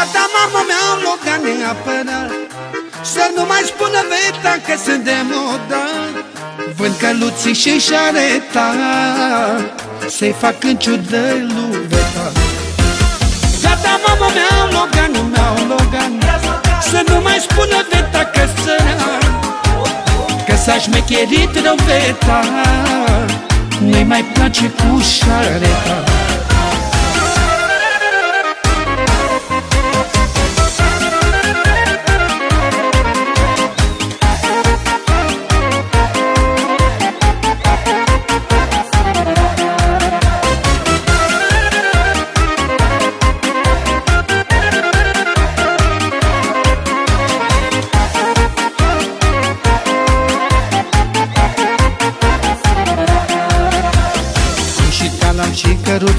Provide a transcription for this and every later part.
Gata, mamă mea, Logan neapărat. Să nu mai spună Veta că sunt de modă. Vând căluții și șareta Să-i fac în ciudă lui Veta Gata, mamă mea, Logan, meu Logan. Să nu mai spună Veta că sunt Că s-a șmecherit rău Veta. Nu-i mai place cu șareta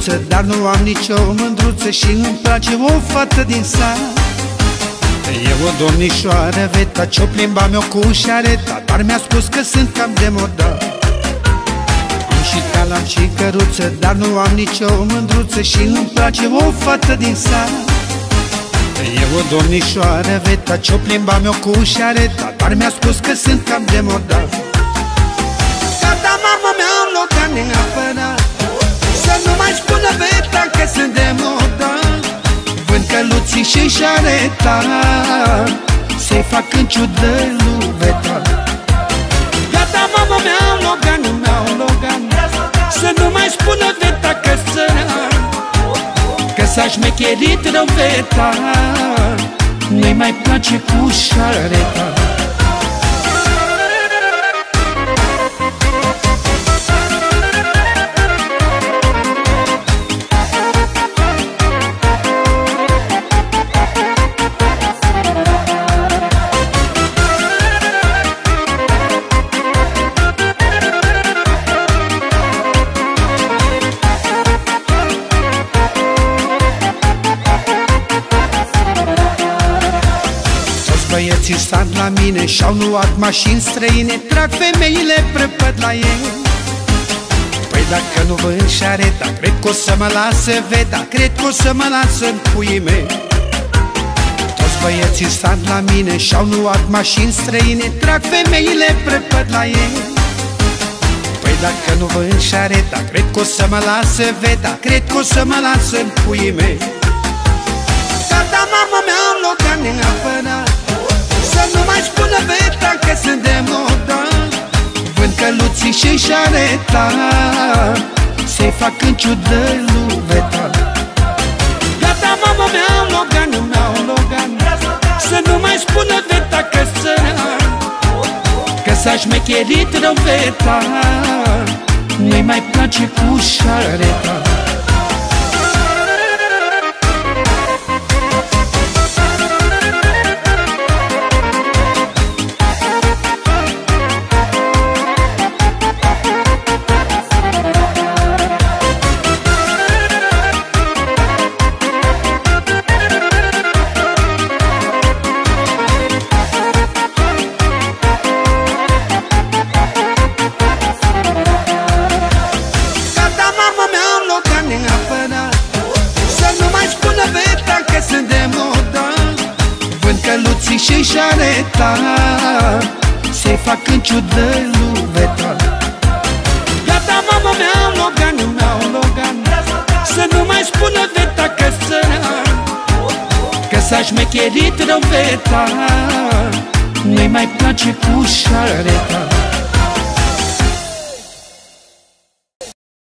și căruță Dar nu am nicio mândruță Și îmi place o fată din sat. E o domnișoară veta Ce-o plimba mea cu șareta Dar mi-a spus că sunt cam de modă Am și talam și căruță Dar nu am nicio mândruță Și îmi place o fată din sat. E o domnișoară veta Ce-o plimba mea cu șareta Dar mi-a spus că sunt cam de modă Gata, mamă mea, am locat neapărat să căluții și șareta Să-i fac în ciudă lui Veta Gata, mama mea, Logan, meu Logan. Să nu mai spună Veta că sunt Că s-a șmecherit rău Veta Nu-i mai place cu șareta Băieții stat la mine Și-au luat mașini străine Trag femeile prăpăd la ei. Păi dacă nu vând șareta Cred că o să mă lasă veda Cred că o să mă lasă în puii mei. Toți băieții stat la mine Și-au luat mașini străine Trag femeile prăpăd la ei. Păi dacă nu vând șareta Cred că o să mă lasă veda Cred că o să mă lasă în puii mei. Gata, mama mea, am locat neapărat să nu mai spună Veta că sunt de modă Vând căluții și șareta. Să-i fac în ciudă lui Veta. Gata, mama mea, Logan, meu Logan. Să nu mai spună Veta că sunt Că s-a șmecherit rău Veta. Nu-i mai place cu șareta căluții și șareta Să-i fac în ciudă lui Veta Gata, mama mea, Logan, meu Logan. Să nu mai spună Veta că săra Că s-a șmecherit rău Veta. Nu-i mai place cu șareta